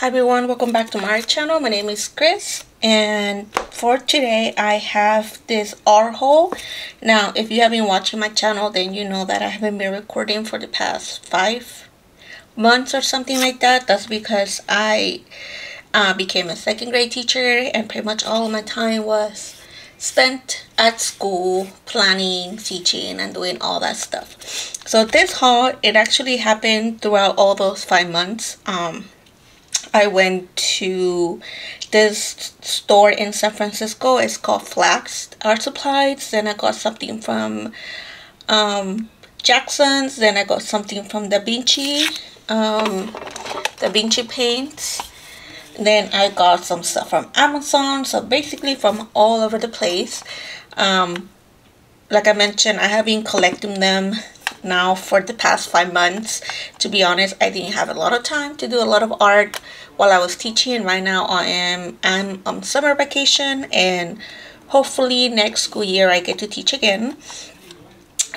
Hi everyone, welcome back to my channel. My name is Cris and for today I have this art haul. Now if you have been watching my channel then you know that I haven't been recording for the past five months or something like that. That's because I uh, became a second grade teacher and pretty much all of my time was spent at school planning, teaching and doing all that stuff. So this haul, it actually happened throughout all those five months. Um, I went to this store in San Francisco. It's called Flax Art Supplies. Then I got something from um, Jackson's. Then I got something from Da Vinci, um, Da Vinci paints. Then I got some stuff from Amazon. So basically from all over the place. Um, like I mentioned, I have been collecting them now for the past five months. To be honest, I didn't have a lot of time to do a lot of art while I was teaching. Right now, I am I'm on summer vacation, and hopefully next school year I get to teach again.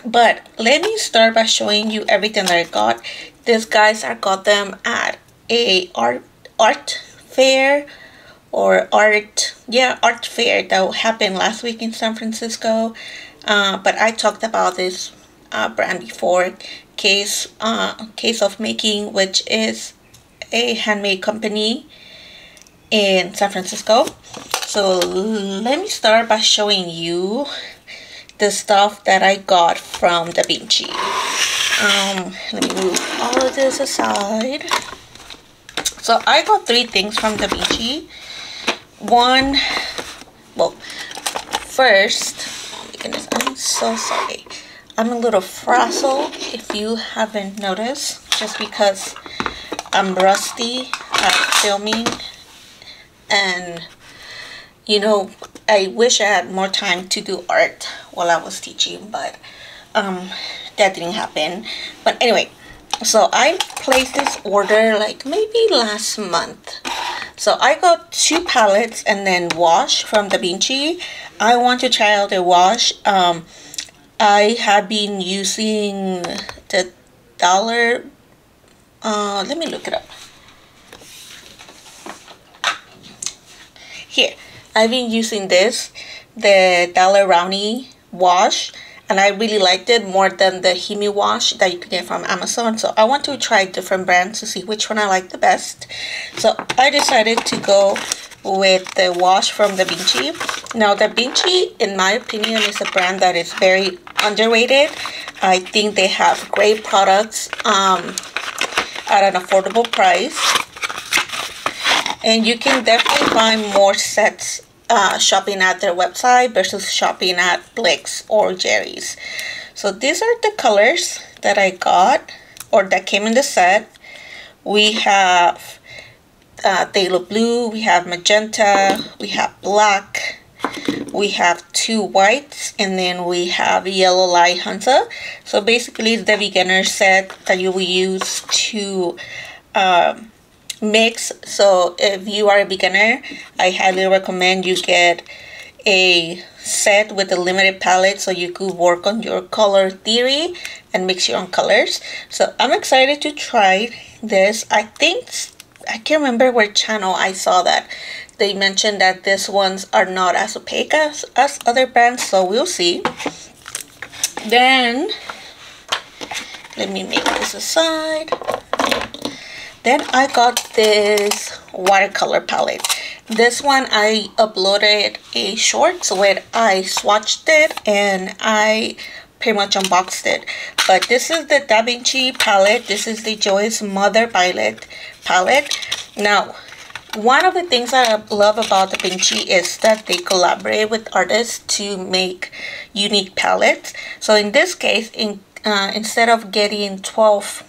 But let me start by showing you everything that I got. These guys, I got them at a art art fair or art yeah art fair that happened last week in San Francisco. Uh, but I talked about this uh, brand before case uh, case for making which is a handmade company in San Francisco. So let me start by showing you the stuff that I got from Da Vinci. Um, let me move all of this aside. So I got three things from Da Vinci. One well first oh my goodness I'm so sorry I'm a little frazzled if you haven't noticed just because I'm rusty at filming. And you know I wish I had more time to do art while I was teaching but um, that didn't happen. But anyway so I placed this order like maybe last month. So I got two palettes and then gouache from Da Vinci. I want to try out the gouache um, I have been using the Daler uh, let me look it up. Here I've been using this the Daler Rowney gouache and I really liked it more than the Himi gouache that you can get from Amazon. So I want to try different brands to see which one I like the best. So I decided to go with the gouache from Da Vinci. Now Da Vinci, in my opinion, is a brand that is very underrated. I think they have great products um, at an affordable price. And you can definitely find more sets uh, shopping at their website versus shopping at Blick's or Jerry's. So these are the colors that I got or that came in the set. We have uh, blue, we have magenta, we have black, we have two whites, and then we have yellow light hunter. So basically it's the beginner set that you will use to um, mix. So if you are a beginner, I highly recommend you get a set with a limited palette so you could work on your color theory and mix your own colors. So I'm excited to try this. I think I can't remember what channel I saw that they mentioned that these ones are not as opaque as, as other brands so we'll see. Then let me make this aside. Then I got this watercolor palette. This one I uploaded a short where I swatched it and I pretty much unboxed it. But this is the Da Vinci palette. This is the Joyce Mother Violet palette. Now one of the things I love about Da Vinci is that they collaborate with artists to make unique palettes. So in this case in uh, instead of getting 12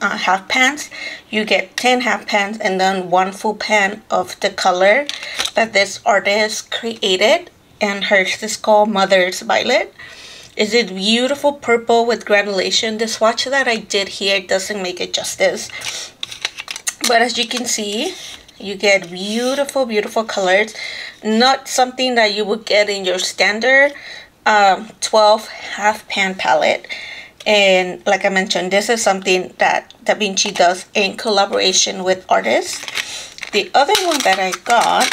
uh, half pans you get 10 half pans and then one full pan of the color that this artist created and hers is called Mother's Violet is it beautiful purple with granulation? The swatch that I did here doesn't make it justice. But as you can see, you get beautiful, beautiful colors. Not something that you would get in your standard um, 12 half pan palette. And like I mentioned, this is something that Da Vinci does in collaboration with artists. the other one that I got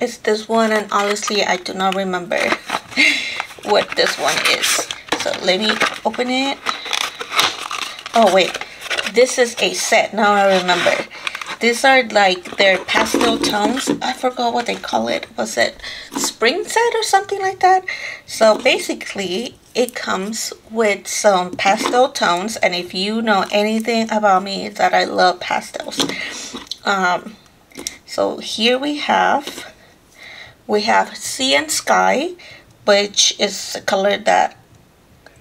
is this one and honestly I do not remember what this one is. So let me open it. Oh wait, this is a set. Now I remember. These are like their pastel tones. I forgot what they call it. Was it spring set or something like that? So basically, it comes with some pastel tones. And if you know anything about me, that I love pastels. Um, so here we have, we have Sea and Sky, which is a color that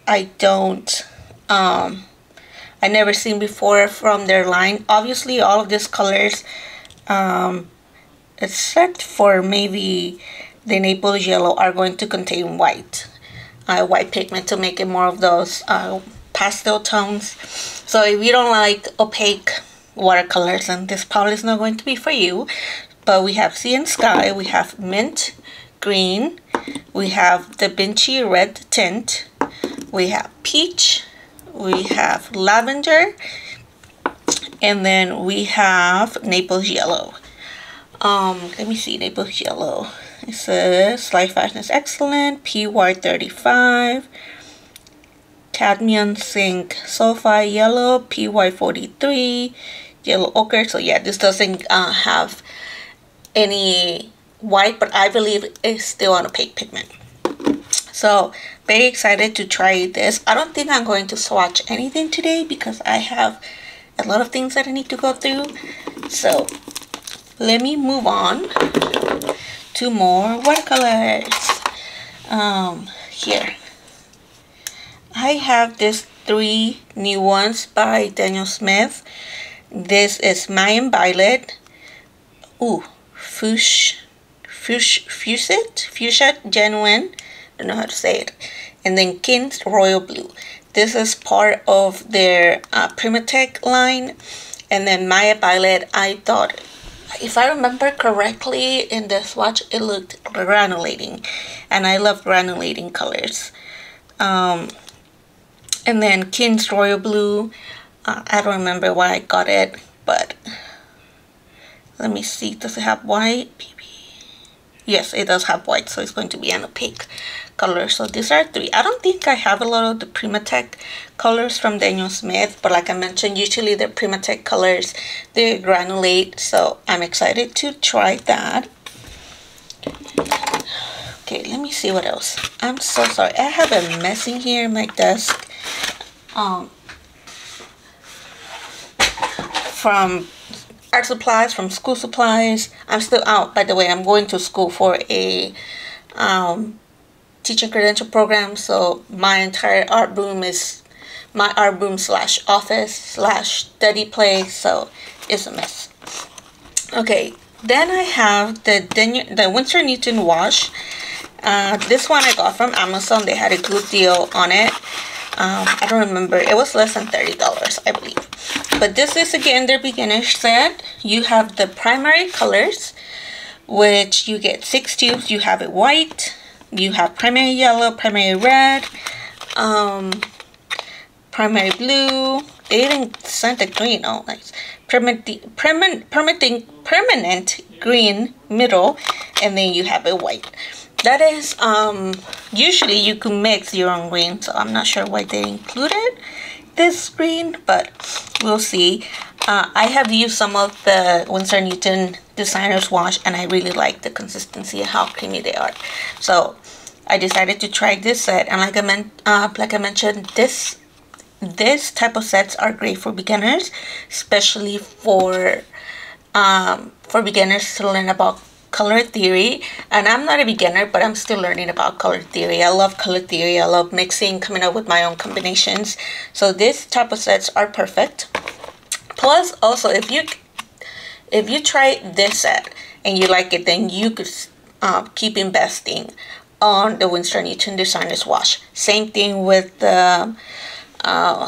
I don't um, I never seen before from their line. Obviously, all of these colors, um, except for maybe the Naples yellow, are going to contain white, uh, white pigment to make it more of those uh, pastel tones. So if you don't like opaque watercolors, then this probably is not going to be for you. But we have Sea and Sky, we have Mint Green, we have Da Vinci Red Tint, we have Peach, we have lavender, and then we have Naples yellow. Um, let me see, Naples yellow. It says light fashion is excellent, PY35, cadmium zinc sulfide yellow, PY43, yellow ochre. So yeah, this doesn't uh, have any white, but I believe it's still an opaque pigment. So very excited to try this. I don't think I'm going to swatch anything today because I have a lot of things that I need to go through. So let me move on to more watercolors. Um, here. I have these three new ones by Daniel Smith. This is Mayan Violet. Ooh, Fuchsia, Fuchsia, Fuchsia Genuine don't know how to say it. And then Kins Royal Blue. This is part of their uh, PrimaTek line. And then Maya Violet, I thought, if I remember correctly, in the swatch, it looked granulating. And I love granulating colors. Um, and then Kins Royal Blue, uh, I don't remember why I got it, but let me see, does it have white? Yes, it does have white, so it's going to be an opaque color So these are three. I don't think I have a lot of the PrimaTek colors from Daniel Smith, but like I mentioned, usually the PrimaTek colors, they granulate. So I'm excited to try that. Okay, let me see what else. I'm so sorry. I have a mess in here in my desk. Um, from art supplies, from school supplies. I'm still out, by the way. I'm going to school for a um, teaching credential program. So my entire art room is my art room slash office slash study place. So it's a mess. Okay, then I have the the Winsor Newton gouache. Uh, this one I got from Amazon. They had a good deal on it. Um, I don't remember. It was less than $30, I believe. But this is again their beginner set. You have the primary colors, which you get six tubes. You have it white, you have primary yellow, primary red, um, primary blue. They didn't send the green. Oh, nice. Permanent, permanent, permanent, permanent green middle, and then you have a white. That is, um, usually you can mix your own green, so I'm not sure why they included this screen, but we'll see. Uh, I have used some of the Winsor Newton designer's gouache and I really like the consistency how creamy they are. So I decided to try this set and like I, uh, like I mentioned, this this type of sets are great for beginners, especially for um, for beginners to learn about color theory and I'm not a beginner but I'm still learning about color theory. I love color theory. I love mixing coming up with my own combinations. So this type of sets are perfect. Plus also if you if you try this set and you like it then you could uh, keep investing on the Winsor Newton Designer's Gouache. Same thing with the uh,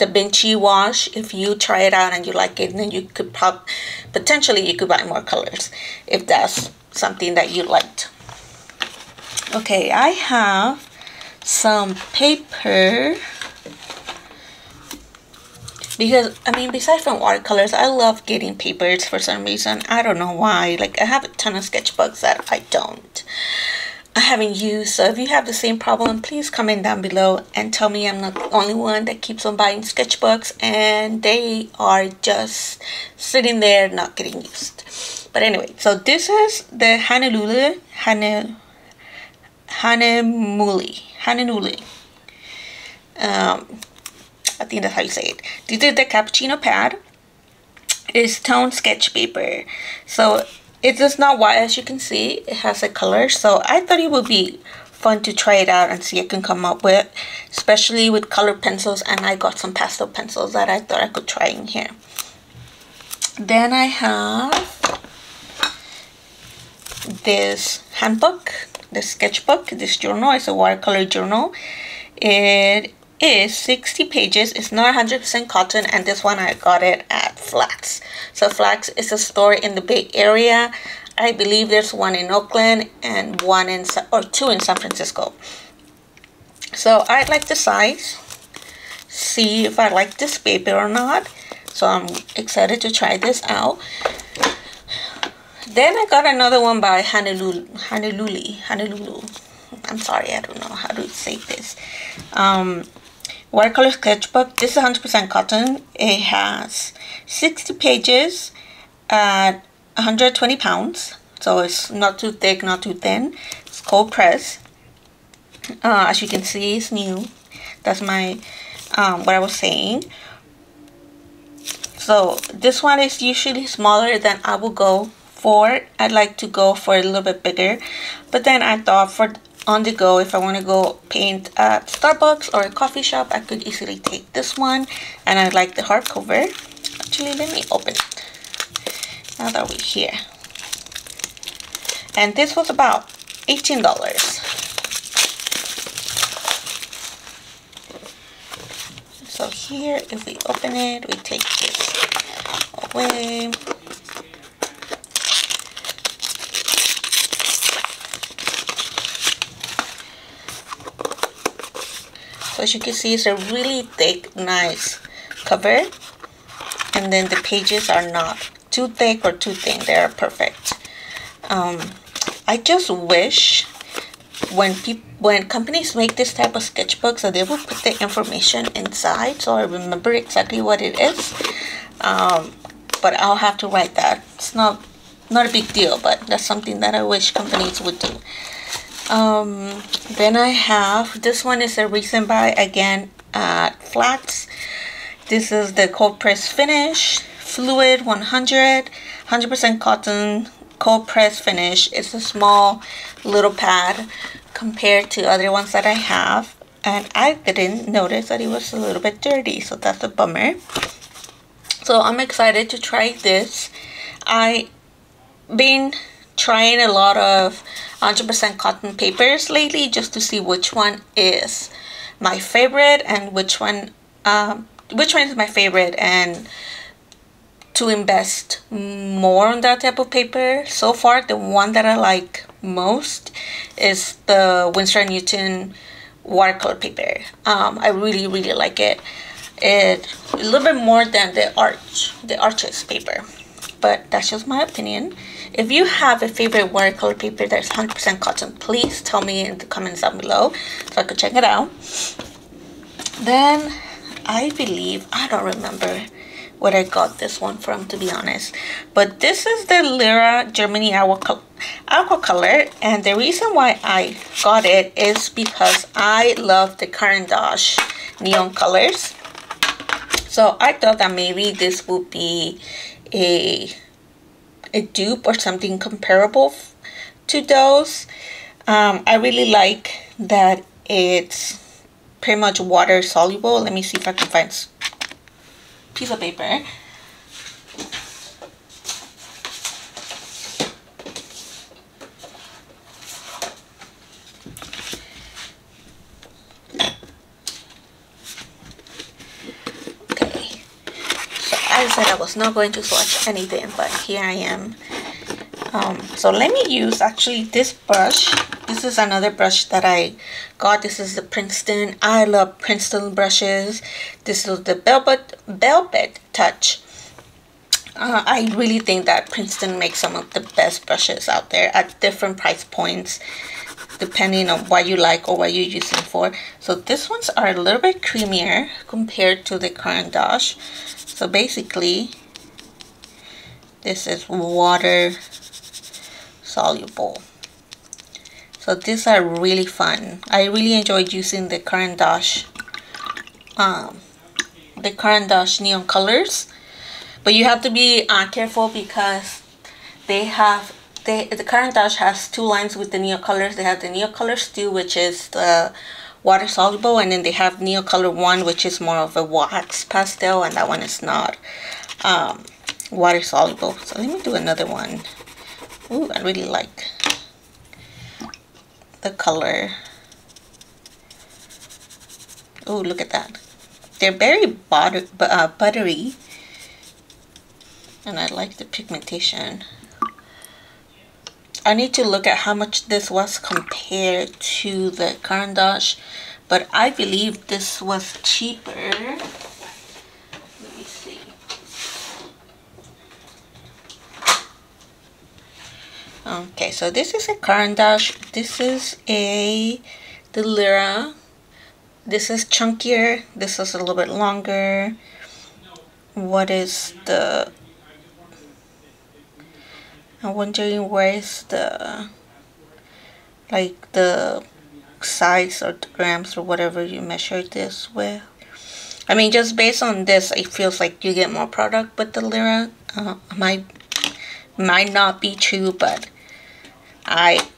Da Vinci gouache if you try it out and you like it then you could pop potentially you could buy more colors if that's something that you liked. Okay I have some paper. Because I mean besides from watercolors I love getting papers for some reason. I don't know why. Like I have a ton of sketchbooks that I don't I haven't used so if you have the same problem please comment down below and tell me I'm not the only one that keeps on buying sketchbooks and they are just sitting there not getting used but anyway so this is the Honolulu Hane Hanemuli Hanenuli um, I think that's how you say it. This is the cappuccino pad. It's tone sketch paper. So it is just not white as you can see. It has a color. So I thought it would be fun to try it out and see what I can come up with. Especially with color pencils. And I got some pastel pencils that I thought I could try in here. Then I have this handbook, this sketchbook. This journal It's a watercolor journal. It is 60 pages. It's not 100% cotton and this one I got it at Flax. So Flax is a store in the Bay Area. I believe there's one in Oakland and one in or two in San Francisco. So I like the size. See if I like this paper or not. So I'm excited to try this out. Then I got another one by Honolulu. Honolulu. Honolulu. I'm sorry, I don't know how to say this. Um, watercolor sketchbook. This is 100% cotton. It has 60 pages at 120 pounds. So it's not too thick, not too thin. It's cold press. Uh, as you can see, it's new. That's my, um, what I was saying. So this one is usually smaller than I will go for. I'd like to go for a little bit bigger. But then I thought for on the go if I want to go paint at Starbucks or a coffee shop I could easily take this one. And I like the hardcover. Actually let me open it. Now that we're here. And this was about $18 so here if we open it we take this away as you can see it's a really thick nice cover. And then the pages are not too thick or too thin. They're perfect. Um, I just wish when people when companies make this type of sketchbooks that they will put the information inside so I remember exactly what it is. Um, but I'll have to write that. It's not not a big deal but that's something that I wish companies would do um, then I have this one is a recent buy again at Flax. This is the cold press finish fluid 100 100% cotton cold press finish. It's a small little pad compared to other ones that I have. And I didn't notice that it was a little bit dirty so that's a bummer. So I'm excited to try this. I've been trying a lot of 100% cotton papers lately just to see which one is my favorite and which one um, which one is my favorite and to invest more on that type of paper. So far, the one that I like most is the Winsor Newton watercolor paper. Um, I really, really like it. It a little bit more than the arch, the arches paper, but that's just my opinion. If you have a favorite watercolor paper that's 100% cotton, please tell me in the comments down below so I could check it out. Then I believe, I don't remember what I got this one from to be honest. But this is the Lyra Germany Aqua, Aqua Color and the reason why I got it is because I love the Caran Neocolors. So I thought that maybe this would be a a dupe or something comparable to those. Um, I really like that it's pretty much water soluble. Let me see if I can find piece of paper. I said I was not going to swatch anything, but here I am. Um, so let me use actually this brush this is another brush that I got. This is the Princeton. I love Princeton brushes. This is the Velvet, Velvet Touch. Uh, I really think that Princeton makes some of the best brushes out there at different price points depending on what you like or what you're using for. So these ones are a little bit creamier compared to the Caran d'Ache. So basically, this is water soluble. So these are really fun. I really enjoyed using the Caran d'Ache, um, the Caran d'Ache Neocolors. But you have to be uh, careful because they have they the Caran d'Ache has two lines with the Neocolors. They have the Neocolors 2, which is the water soluble, and then they have Neocolor 1, which is more of a wax pastel, and that one is not um, water soluble. So let me do another one. Ooh, I really like the color. Oh, look at that. They're very butter, uh, buttery. And I like the pigmentation. I need to look at how much this was compared to the Caran d'Ache. But I believe this was cheaper. Let me see. Okay, so this is a Caran d'Ache. This is a Delira. This is chunkier. This is a little bit longer. What is the... I'm wondering where is the... Like the size or the grams or whatever you measure this with. I mean, just based on this, it feels like you get more product with the Lyra. Uh, might might not be true, but I,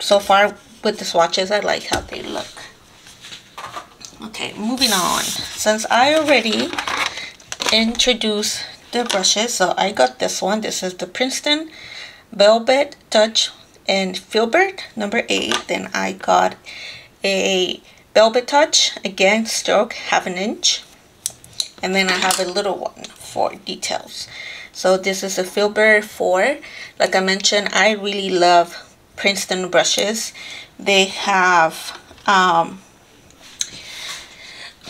so far with the swatches, I like how they look. Okay, moving on. Since I already introduced the brushes, so I got this one. This is the Princeton Velvet Touch and Filbert number 8. Then I got a Velvet Touch, again stroke, half an inch. And then I have a little one for details. So this is a Filbert 4. Like I mentioned, I really love Princeton brushes. They have um,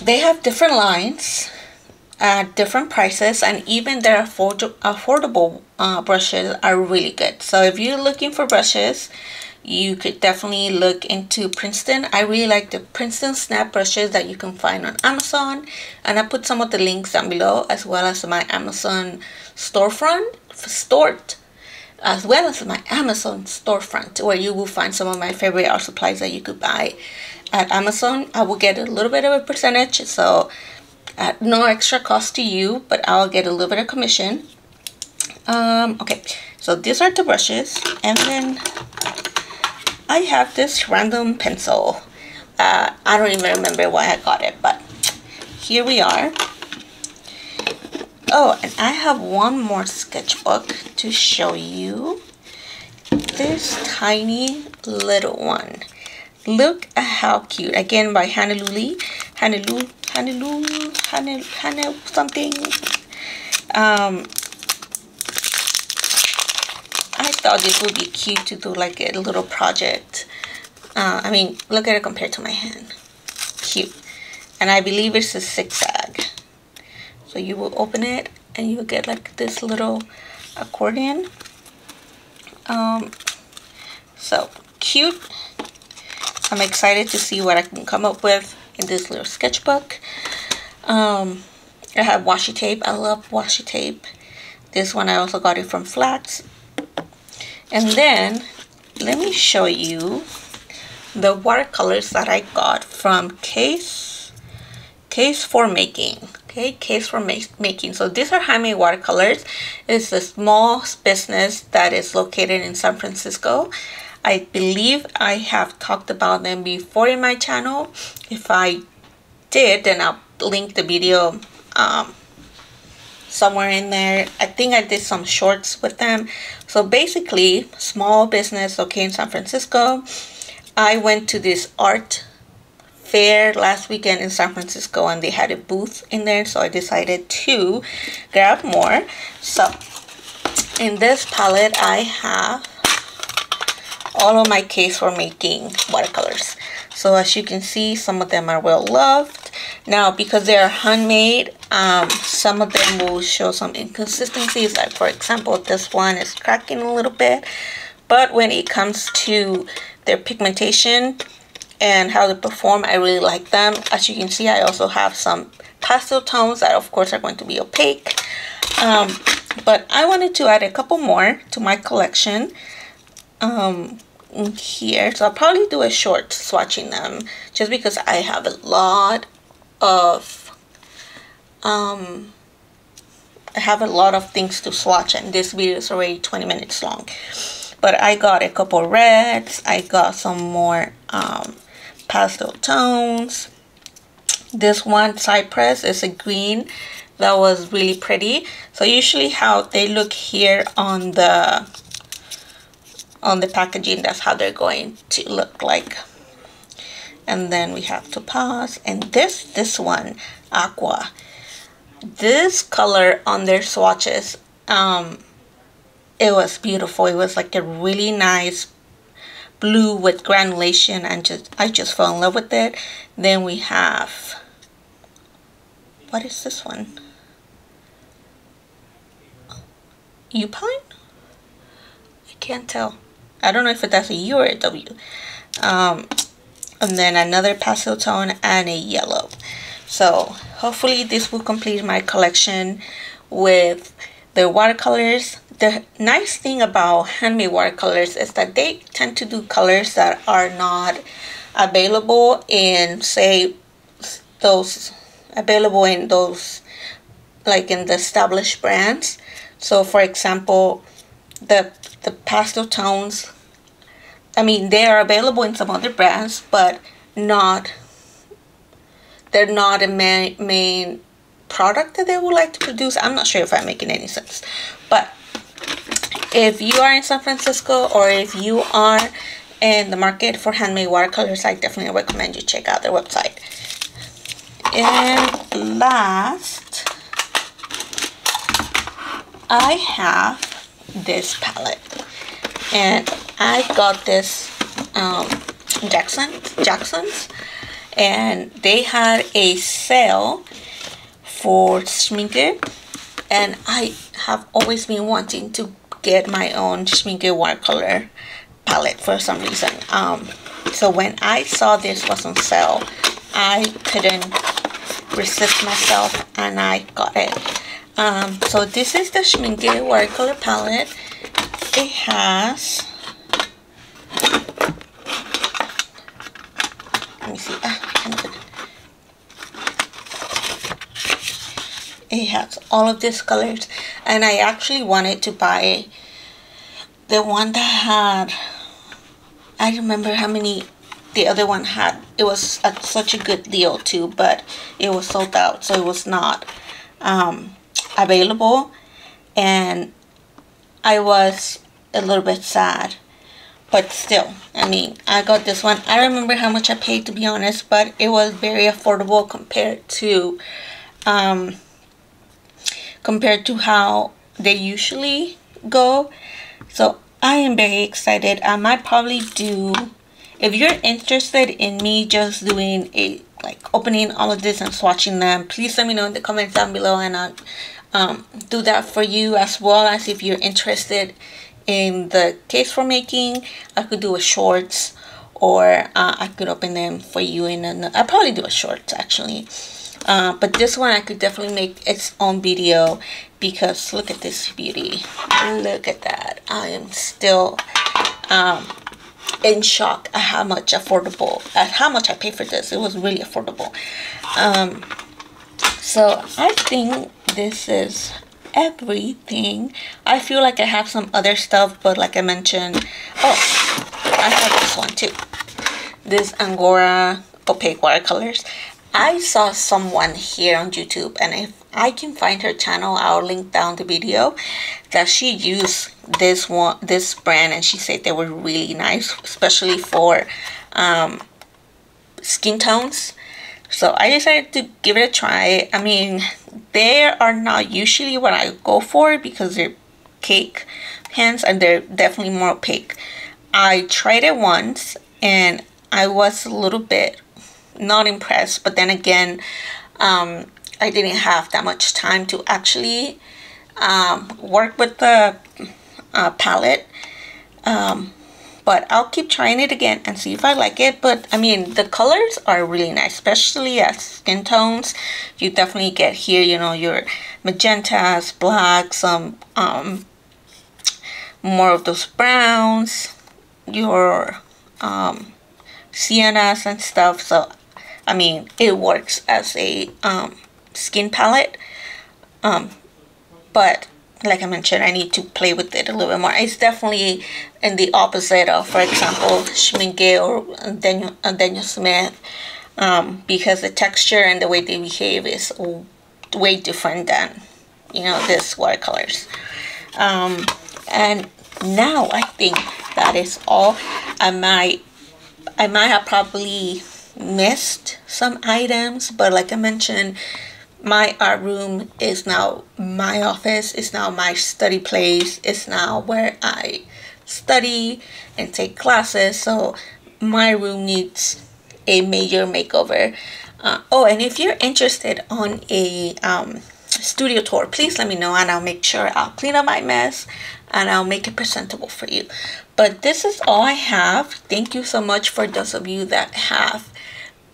they have different lines at different prices and even their afford affordable uh, brushes are really good. So if you're looking for brushes, you could definitely look into Princeton. I really like the Princeton snap brushes that you can find on Amazon. And I put some of the links down below as well as my Amazon storefront, stored, as well as my Amazon storefront where you will find some of my favorite art supplies that you could buy at Amazon. I will get a little bit of a percentage. So at no extra cost to you, but I'll get a little bit of commission. Um, okay, so these are the brushes. And then I have this random pencil. Uh, I don't even remember why I got it, but here we are. Oh, and I have one more sketchbook to show you. This tiny little one. Look at how cute. Again, by Hannah Luli. Hannah Luli. Hannah, Hannah something. Um, I thought this would be cute to do like a little project. Uh, I mean, look at it compared to my hand. Cute. And I believe it's a zigzag. So you will open it and you will get like this little accordion. Um, so cute. I'm excited to see what I can come up with in this little sketchbook. Um, I have washi tape. I love washi tape. This one I also got it from Flax. And then let me show you the watercolors that I got from Case Case for Making. Okay, Case for ma Making. So these are handmade watercolors. It's a small business that is located in San Francisco. I believe I have talked about them before in my channel. If I did, then I'll link the video um, somewhere in there. I think I did some shorts with them. So basically, small business, okay, in San Francisco. I went to this art fair last weekend in San Francisco and they had a booth in there. So I decided to grab more. So in this palette, I have all of my case for making watercolors. So as you can see, some of them are well loved. Now, because they are handmade, um, some of them will show some inconsistencies. Like for example, this one is cracking a little bit. But when it comes to their pigmentation and how they perform, I really like them. As you can see, I also have some pastel tones that of course are going to be opaque. Um, but I wanted to add a couple more to my collection um, here. So I'll probably do a short swatching them just because I have a lot of um, I have a lot of things to swatch and this video is already 20 minutes long. But I got a couple reds. I got some more um, pastel tones. This one, Cypress, is a green that was really pretty. So usually how they look here on the on the packaging, that's how they're going to look like. And then we have Topaz and this, this one, Aqua. This color on their swatches, um, it was beautiful. It was like a really nice blue with granulation and just I just fell in love with it. Then we have what is this one? Upine? I can't tell. I don't know if that's a U or a W. Um, and then another pastel tone and a yellow. So hopefully this will complete my collection with the watercolors. The nice thing about handmade watercolors is that they tend to do colors that are not available in say those available in those like in the established brands so for example the the pastel tones I mean they are available in some other brands but not they're not a main, main product that they would like to produce. I'm not sure if I'm making any sense. But if you are in San Francisco or if you are in the market for handmade watercolors I definitely recommend you check out their website. And last I have this palette. And I got this um, Jackson Jackson's and they had a sale for Schmincke and I have always been wanting to get my own Schmincke watercolor palette for some reason. Um, so when I saw this was on sale I couldn't resist myself and I got it. Um, so this is the Schmincke watercolor palette. It has let me see. Ah, it has all of these colors and I actually wanted to buy the one that had I remember how many the other one had. It was a, such a good deal too but it was sold out so it was not um, available. And I was a little bit sad but still I mean I got this one. I remember how much I paid to be honest but it was very affordable compared to um, compared to how they usually go. So I am very excited. I might probably do if you're interested in me just doing a like opening all of this and swatching them please let me know in the comments down below and I'll um, do that for you as well as if you're interested in the case for making I could do a shorts or uh, I could open them for you in I'll probably do a shorts actually. Uh, but this one I could definitely make its own video because look at this beauty. Look at that. I am still um, in shock at how much affordable at how much I paid for this. It was really affordable. Um, so I think this is everything. I feel like I have some other stuff but like I mentioned oh I have this one too. This Angora opaque watercolors. I saw someone here on YouTube and if I can find her channel I'll link down the video that she used this one this brand and she said they were really nice especially for um, skin tones so I decided to give it a try I mean they are not usually what I go for because they're cake pans and they're definitely more opaque I tried it once and I was a little bit not impressed, but then again, um, I didn't have that much time to actually um, work with the uh, palette. Um, but I'll keep trying it again and see if I like it. But I mean, the colors are really nice, especially as skin tones. You definitely get here, you know, your magentas, blacks, some um, more of those browns, your um, siennas and stuff. So, I mean, it works as a um, skin palette. Um, but like I mentioned, I need to play with it a little bit more. It's definitely in the opposite of, for example, Schmincke or Daniel, uh, Daniel Smith, um, because the texture and the way they behave is way different than, you know, this watercolors. Um, and now I think that is all. I might, I might have probably missed some items, but like I mentioned, my art room is now my office it's now my study place it's now where i study and take classes. So my room needs a major makeover. Uh, oh and if you're interested on a um, studio tour please let me know and i'll make sure i'll clean up my mess and i'll make it presentable for you. But this is all i have. Thank you so much for those of you that have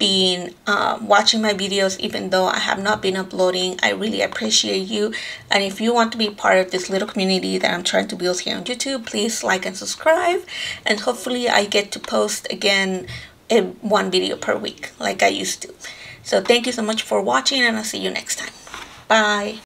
been um, watching my videos even though I have not been uploading. I really appreciate you. And if you want to be part of this little community that I'm trying to build here on YouTube, please like and subscribe. And hopefully I get to post again in one video per week like I used to. So thank you so much for watching and I'll see you next time. Bye.